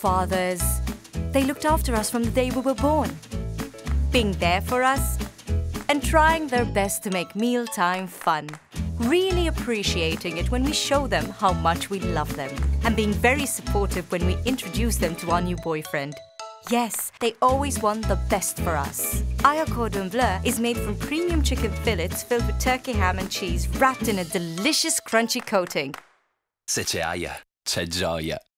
fathers. They looked after us from the day we were born, being there for us and trying their best to make mealtime fun. Really appreciating it when we show them how much we love them, and being very supportive when we introduce them to our new boyfriend. Yes, they always want the best for us. AIA cordon bleu is made from premium chicken fillets filled with turkey ham and cheese wrapped in a delicious crunchy coating. Se c'è aia, c'è gioia.